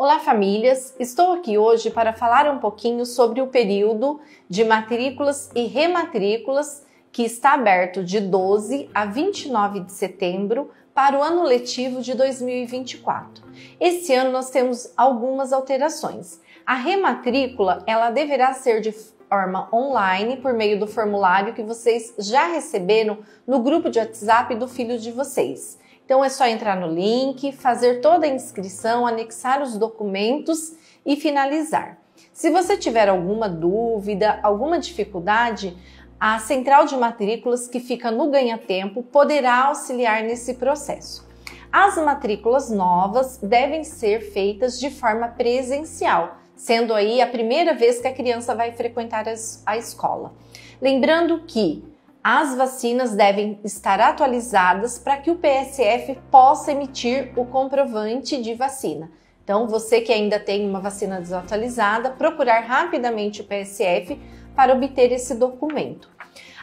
Olá, famílias! Estou aqui hoje para falar um pouquinho sobre o período de matrículas e rematrículas que está aberto de 12 a 29 de setembro para o ano letivo de 2024. Esse ano nós temos algumas alterações. A rematrícula, ela deverá ser de forma online por meio do formulário que vocês já receberam no grupo de WhatsApp do filho de vocês. Então é só entrar no link, fazer toda a inscrição, anexar os documentos e finalizar. Se você tiver alguma dúvida, alguma dificuldade, a central de matrículas que fica no Ganha Tempo poderá auxiliar nesse processo. As matrículas novas devem ser feitas de forma presencial, sendo aí a primeira vez que a criança vai frequentar a escola. Lembrando que as vacinas devem estar atualizadas para que o PSF possa emitir o comprovante de vacina. Então, você que ainda tem uma vacina desatualizada, procurar rapidamente o PSF para obter esse documento.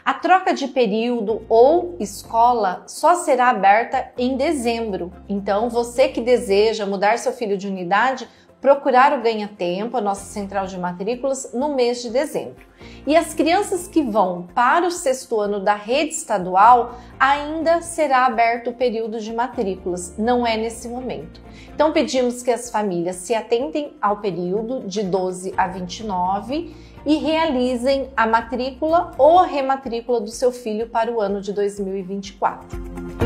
A troca de período ou escola só será aberta em dezembro. Então, você que deseja mudar seu filho de unidade, procurar o Ganha Tempo, a nossa central de matrículas, no mês de dezembro. E as crianças que vão para o sexto ano da rede estadual, ainda será aberto o período de matrículas, não é nesse momento. Então pedimos que as famílias se atentem ao período de 12 a 29 e realizem a matrícula ou a rematrícula do seu filho para o ano de 2024.